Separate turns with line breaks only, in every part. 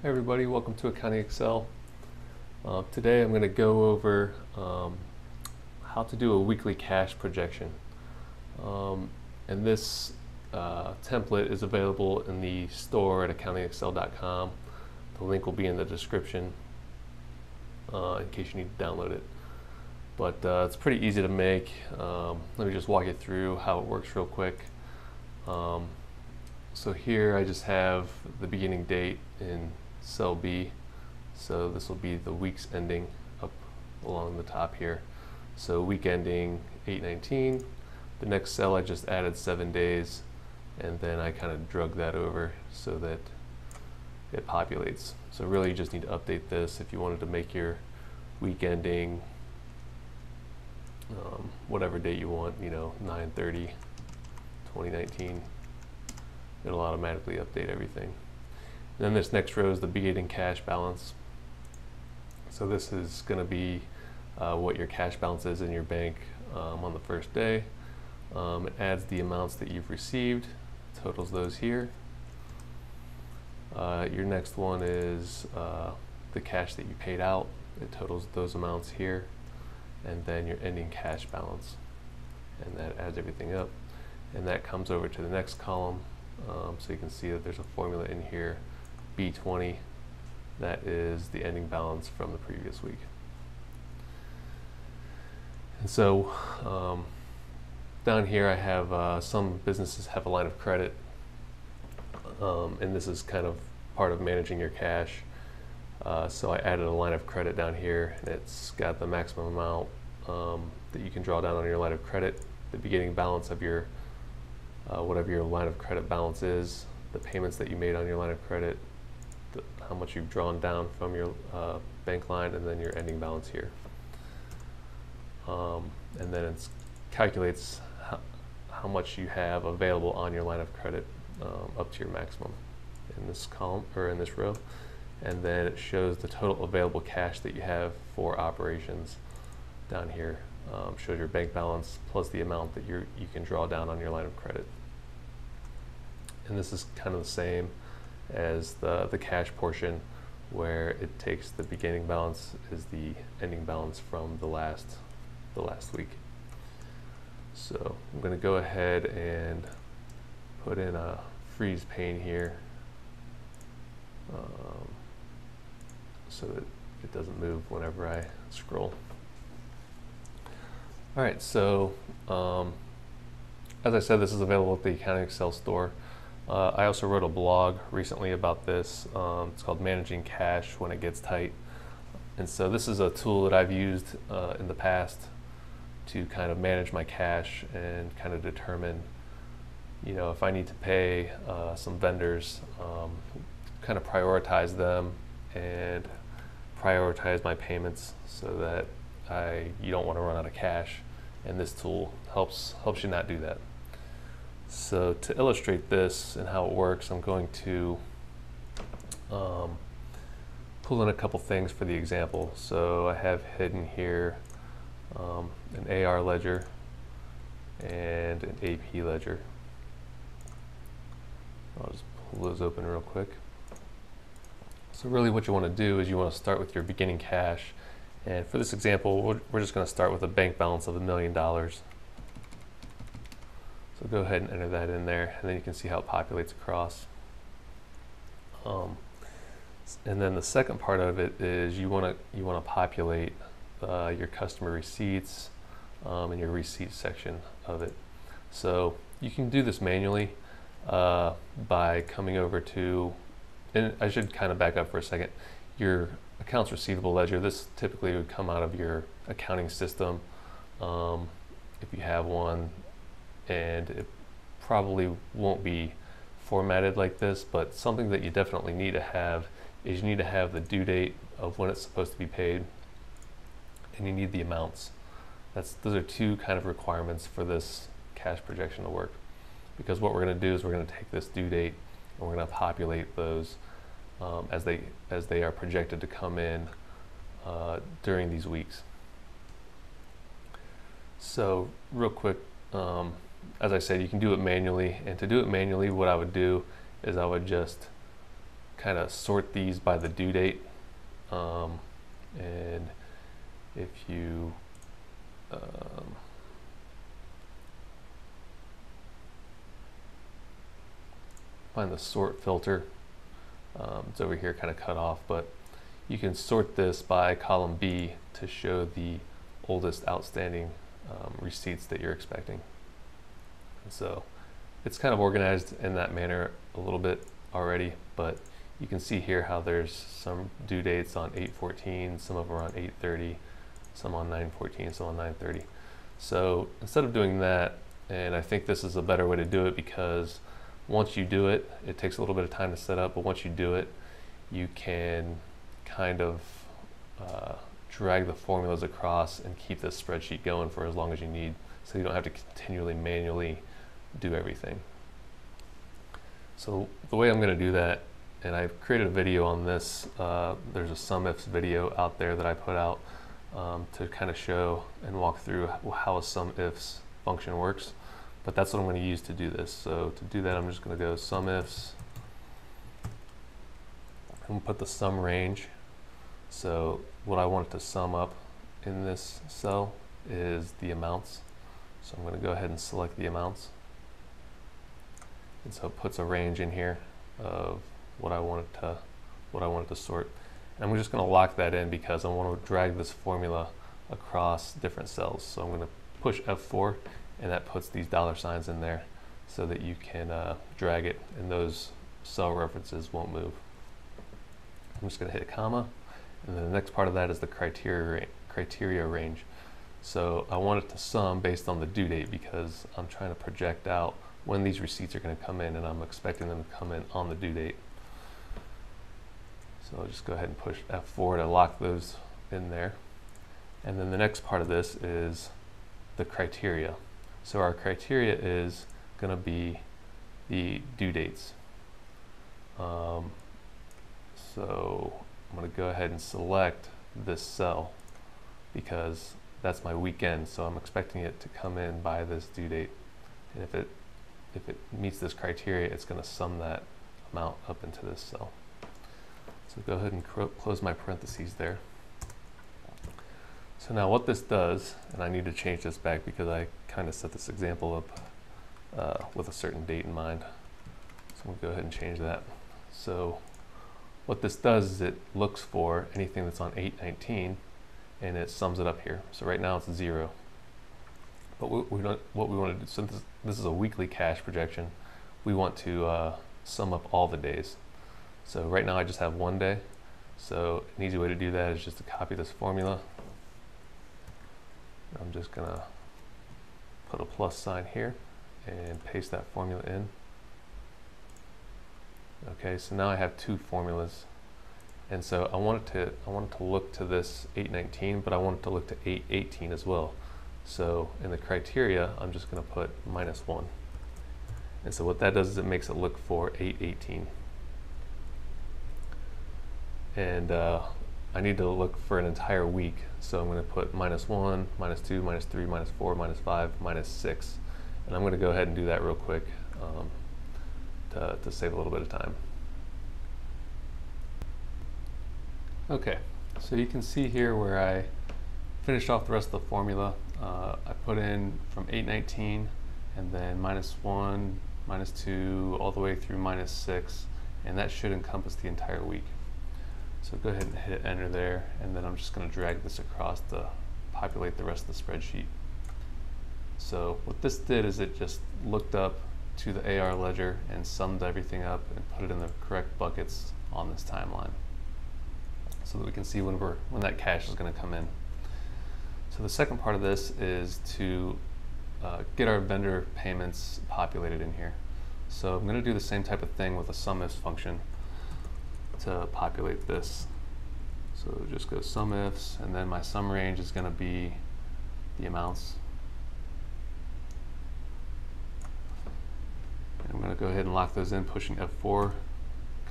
Hey everybody, welcome to AccountingExL. Uh, today I'm going to go over um, how to do a weekly cash projection. Um, and this uh, template is available in the store at accountingexl.com. The link will be in the description uh, in case you need to download it. But uh, it's pretty easy to make. Um, let me just walk you through how it works real quick. Um, so here I just have the beginning date in cell B. So this will be the weeks ending up along the top here. So week ending 819. The next cell I just added seven days and then I kind of drug that over so that it populates. So really you just need to update this if you wanted to make your week ending um, whatever date you want, you know, 930 2019. It'll automatically update everything. Then this next row is the beginning cash balance. So this is going to be uh, what your cash balance is in your bank um, on the first day. Um, it adds the amounts that you've received, totals those here. Uh, your next one is uh, the cash that you paid out. It totals those amounts here. And then your ending cash balance. And that adds everything up. And that comes over to the next column. Um, so you can see that there's a formula in here B20, that is the ending balance from the previous week. And so um, down here I have uh, some businesses have a line of credit um, and this is kind of part of managing your cash. Uh, so I added a line of credit down here and it's got the maximum amount um, that you can draw down on your line of credit, the beginning balance of your uh, whatever your line of credit balance is, the payments that you made on your line of credit, how much you've drawn down from your uh, bank line, and then your ending balance here. Um, and then it calculates how, how, much you have available on your line of credit um, up to your maximum in this column or in this row. And then it shows the total available cash that you have for operations down here. Um, shows your bank balance plus the amount that you you can draw down on your line of credit. And this is kind of the same as the, the cash portion where it takes the beginning balance is the ending balance from the last the last week. So I'm going to go ahead and put in a freeze pane here um, so that it doesn't move whenever I scroll. All right, so um, as I said, this is available at the AccountingExL store. Uh, I also wrote a blog recently about this. Um, it's called Managing Cash When It Gets Tight. And so this is a tool that I've used uh, in the past to kind of manage my cash and kind of determine, you know, if I need to pay uh, some vendors, um, kind of prioritize them and prioritize my payments so that I you don't want to run out of cash. And this tool helps helps you not do that. So to illustrate this and how it works, I'm going to um, pull in a couple things for the example. So I have hidden here um, an AR ledger and an AP ledger. I'll just pull those open real quick. So really what you want to do is you want to start with your beginning cash. And for this example, we're just going to start with a bank balance of a million dollars. So go ahead and enter that in there, and then you can see how it populates across. Um, and then the second part of it is you want to you want to populate uh, your customer receipts um, and your receipt section of it. So you can do this manually uh, by coming over to, and I should kind of back up for a second. Your accounts receivable ledger. This typically would come out of your accounting system. Um, if you have one, and it probably won't be formatted like this, but something that you definitely need to have is you need to have the due date of when it's supposed to be paid, and you need the amounts. That's, those are two kind of requirements for this cash projection to work. Because what we're going to do is we're going to take this due date and we're going to populate those um, as they as they are projected to come in uh, during these weeks. So real quick, um, as I said, you can do it manually. And to do it manually, what I would do is I would just kind of sort these by the due date. Um, and if you um, find the sort filter, um, it's over here kind of cut off, but you can sort this by column B to show the oldest outstanding um, receipts that you're expecting. So it's kind of organized in that manner a little bit already, but you can see here how there's some due dates on 814, some of them are on 830, some on 914, some on 930. So instead of doing that, and I think this is a better way to do it because once you do it, it takes a little bit of time to set up, but once you do it, you can kind of uh, drag the formulas across and keep this spreadsheet going for as long as you need so you don't have to continually manually do everything. So the way I'm going to do that, and I've created a video on this, uh, there's a SUMIFS video out there that I put out um, to kind of show and walk through how a SUMIFS function works. But that's what I'm going to use to do this. So to do that, I'm just going to go SUMIFS and put the sum range. So what I want it to sum up in this cell is the amounts. So I'm going to go ahead and select the amounts. And so it puts a range in here of what I wanted to what I wanted to sort. And I'm just going to lock that in because I want to drag this formula across different cells. So I'm going to push F4 and that puts these dollar signs in there so that you can uh, drag it and those cell references won't move. I'm just going to hit a comma and then the next part of that is the criteria, criteria range. So I want it to sum based on the due date because I'm trying to project out when these receipts are going to come in and I'm expecting them to come in on the due date. So I'll just go ahead and push F4 to lock those in there. And then the next part of this is the criteria. So our criteria is going to be the due dates. Um, so I'm going to go ahead and select this cell because that's my weekend. So I'm expecting it to come in by this due date. And if it if it meets this criteria, it's going to sum that amount up into this cell. So go ahead and close my parentheses there. So now what this does, and I need to change this back because I kind of set this example up uh, with a certain date in mind. So we'll go ahead and change that. So what this does is it looks for anything that's on 819 and it sums it up here. So right now it's zero. But we, we don't, what we want to do, this, is a weekly cash projection, we want to uh, sum up all the days. So right now I just have one day. So an easy way to do that is just to copy this formula. I'm just gonna put a plus sign here and paste that formula in. Okay, so now I have two formulas. And so I wanted to I want it to look to this 819, but I wanted to look to 818 as well. So in the criteria, I'm just going to put minus 1. And so what that does is it makes it look for 818. And uh, I need to look for an entire week. So I'm going to put minus 1, minus 2, minus 3, minus 4, minus 5, minus 6. And I'm going to go ahead and do that real quick um, to, to save a little bit of time. Okay, so you can see here where I finished off the rest of the formula uh, I put in from 819 and then minus 1, minus 2, all the way through minus 6, and that should encompass the entire week. So go ahead and hit enter there, and then I'm just going to drag this across to populate the rest of the spreadsheet. So what this did is it just looked up to the AR ledger and summed everything up and put it in the correct buckets on this timeline so that we can see when, we're, when that cash is going to come in. So the second part of this is to uh, get our vendor payments populated in here. So I'm going to do the same type of thing with a SUMIFS function to populate this. So just go SUMIFS, and then my sum range is going to be the amounts. And I'm going to go ahead and lock those in, pushing F4,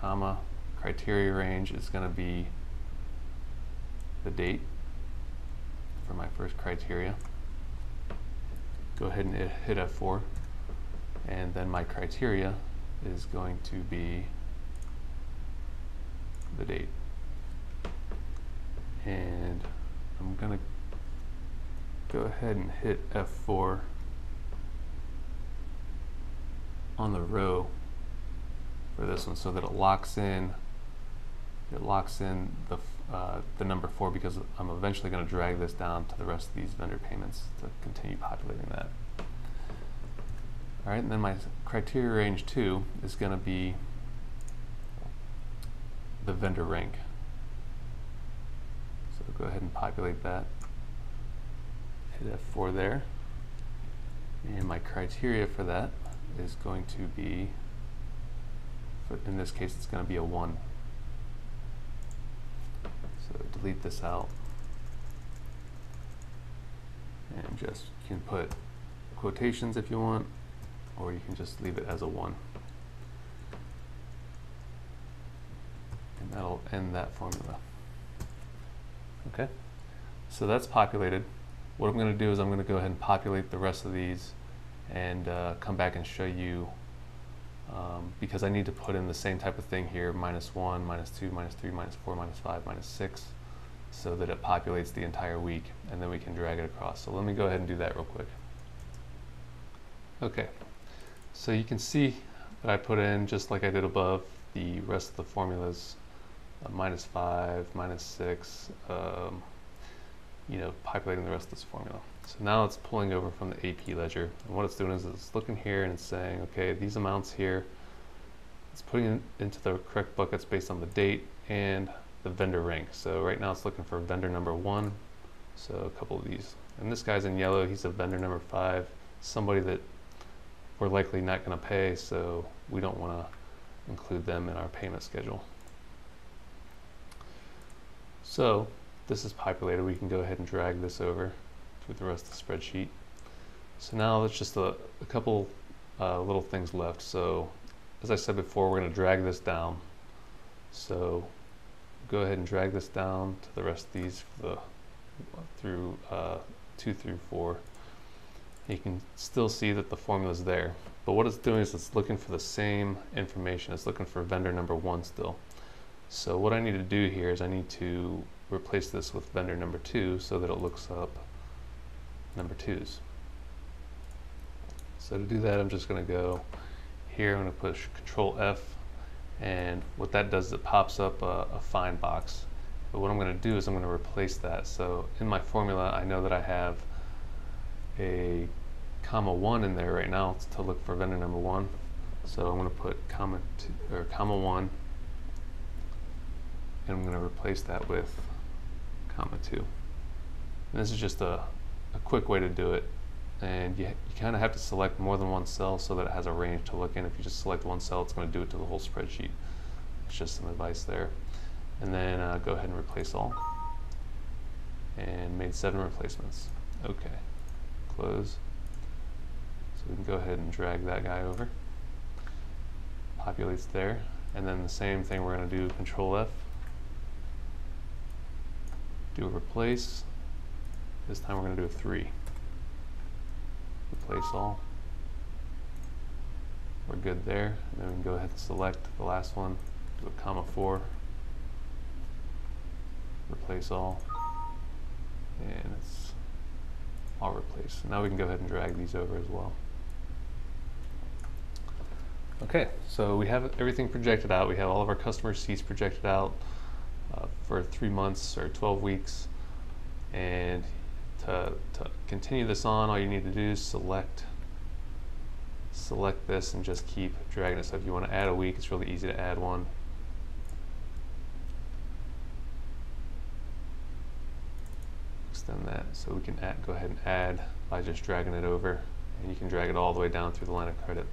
comma, criteria range is going to be the date for my first criteria. Go ahead and hit F4 and then my criteria is going to be the date. And I'm gonna go ahead and hit F4 on the row for this one so that it locks in it locks in the the number four because I'm eventually going to drag this down to the rest of these vendor payments to continue populating that. All right, and then my criteria range two is going to be the vendor rank. So go ahead and populate that. Hit F4 there. And my criteria for that is going to be, in this case, it's going to be a 1. Delete this out. And just, you can put quotations if you want, or you can just leave it as a 1. And that'll end that formula. Okay, so that's populated. What I'm going to do is I'm going to go ahead and populate the rest of these and uh, come back and show you um, because I need to put in the same type of thing here, minus 1, minus 2, minus 3, minus 4, minus 5, minus 6, so that it populates the entire week, and then we can drag it across. So let me go ahead and do that real quick. Okay, so you can see that I put in, just like I did above, the rest of the formulas, uh, minus 5, minus 6, um, you know, populating the rest of this formula. So now it's pulling over from the AP ledger. And what it's doing is it's looking here and it's saying, okay, these amounts here, it's putting it into the correct buckets based on the date and the vendor rank. So right now it's looking for vendor number one. So a couple of these. And this guy's in yellow, he's a vendor number five, somebody that we're likely not gonna pay, so we don't wanna include them in our payment schedule. So this is populated, we can go ahead and drag this over to the rest of the spreadsheet. So now it's just a, a couple uh, little things left. So as I said before, we're going to drag this down. So go ahead and drag this down to the rest of these the, through uh, two through four. You can still see that the formula is there. But what it's doing is it's looking for the same information. It's looking for vendor number one still. So what I need to do here is I need to replace this with vendor number two so that it looks up number twos. So to do that, I'm just going to go here. I'm going to push Control F, and what that does is it pops up a, a find box. But what I'm going to do is I'm going to replace that. So in my formula, I know that I have a comma one in there right now to look for vendor number one. So I'm going to put comma two, or comma one, and I'm going to replace that with comma two. And this is just a, a quick way to do it. And you, you kind of have to select more than one cell so that it has a range to look in. If you just select one cell, it's going to do it to the whole spreadsheet. It's just some advice there. And then uh, go ahead and replace all. And made seven replacements. Okay, close. So we can go ahead and drag that guy over. Populates there. And then the same thing we're going to do, Control F. Do a replace this time we're going to do a 3. Replace all. We're good there. And then we can go ahead and select the last one, do a comma 4. Replace all. And it's all replaced. Now we can go ahead and drag these over as well. Okay, so we have everything projected out. We have all of our customer seats projected out uh, for three months or 12 weeks. And to, to continue this on, all you need to do is select select this and just keep dragging it. So if you want to add a week, it's really easy to add one. Extend that so we can add, go ahead and add by just dragging it over and you can drag it all the way down through the line of credit.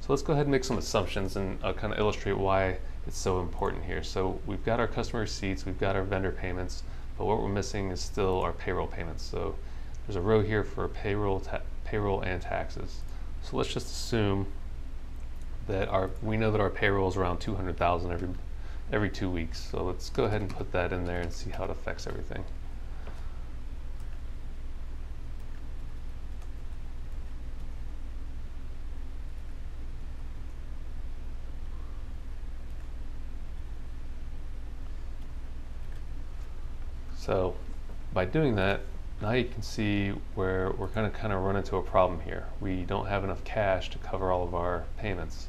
So let's go ahead and make some assumptions and uh, I'll kind of illustrate why it's so important here. So we've got our customer receipts, we've got our vendor payments, but what we're missing is still our payroll payments. So there's a row here for payroll, payroll and taxes. So let's just assume that our we know that our payroll is around 200,000 every every two weeks. So let's go ahead and put that in there and see how it affects everything. So by doing that, now you can see where we're going to kind of run into a problem here. We don't have enough cash to cover all of our payments.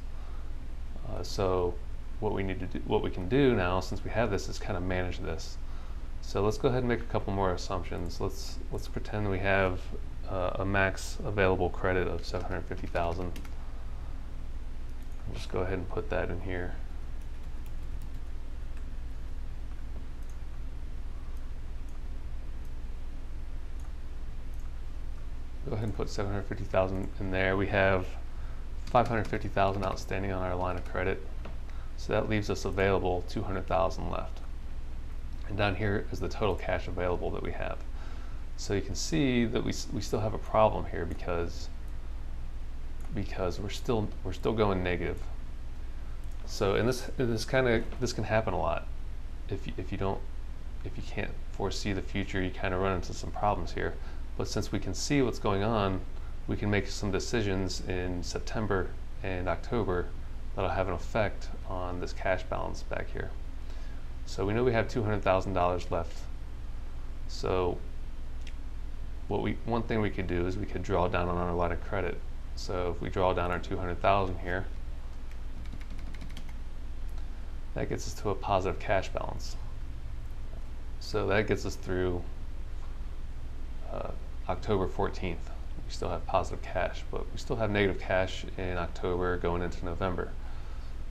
Uh, so what we need to do, what we can do now, since we have this, is kind of manage this. So let's go ahead and make a couple more assumptions. Let's let's pretend we have uh, a max available credit of 750,000. Just go ahead and put that in here. Go ahead and put 750,000 in there. We have 550,000 outstanding on our line of credit. So that leaves us available 200,000 left. And down here is the total cash available that we have. So you can see that we, we still have a problem here because because we're still we're still going negative. So and this this kind of this can happen a lot if you, if you don't if you can't foresee the future, you kind of run into some problems here. But since we can see what's going on, we can make some decisions in September and October that'll have an effect on this cash balance back here. So we know we have $200,000 left. So what we one thing we could do is we could draw down on our line of credit. So if we draw down our 200,000 here, that gets us to a positive cash balance. So that gets us through uh, October 14th. We still have positive cash, but we still have negative cash in October going into November.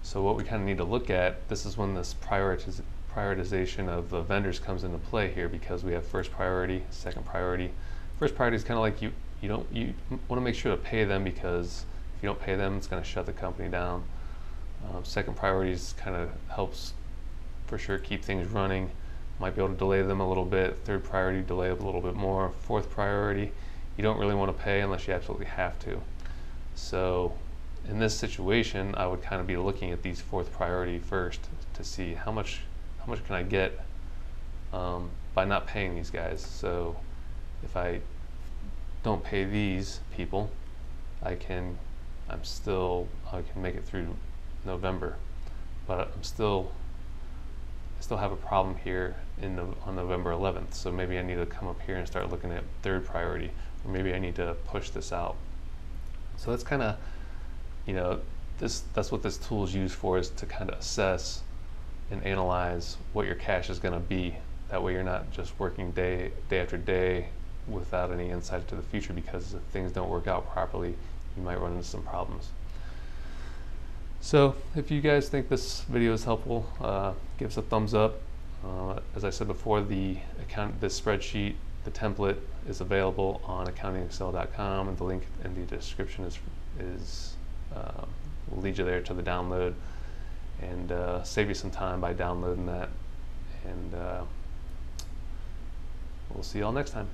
So what we kind of need to look at, this is when this prioritiz prioritization of the vendors comes into play here because we have first priority, second priority. First priority is kind of like you, you don't, you want to make sure to pay them because if you don't pay them, it's going to shut the company down. Um, second priority is kind of helps for sure keep things running might be able to delay them a little bit. Third priority, delay a little bit more. Fourth priority, you don't really want to pay unless you absolutely have to. So in this situation, I would kind of be looking at these fourth priority first to see how much how much can I get um, by not paying these guys. So if I don't pay these people, I can I'm still I can make it through November, but I'm still I still have a problem here in the, on November 11th. So maybe I need to come up here and start looking at third priority, or maybe I need to push this out. So that's kind of, you know, this that's what this tool is used for is to kind of assess and analyze what your cash is going to be. That way you're not just working day day after day without any insight to the future because if things don't work out properly, you might run into some problems. So if you guys think this video is helpful, uh, give us a thumbs up. Uh, as I said before, the account, this spreadsheet, the template is available on accountingexl.com, and the link in the description is is uh, will lead you there to the download and uh, save you some time by downloading that. And uh, we'll see you all next time.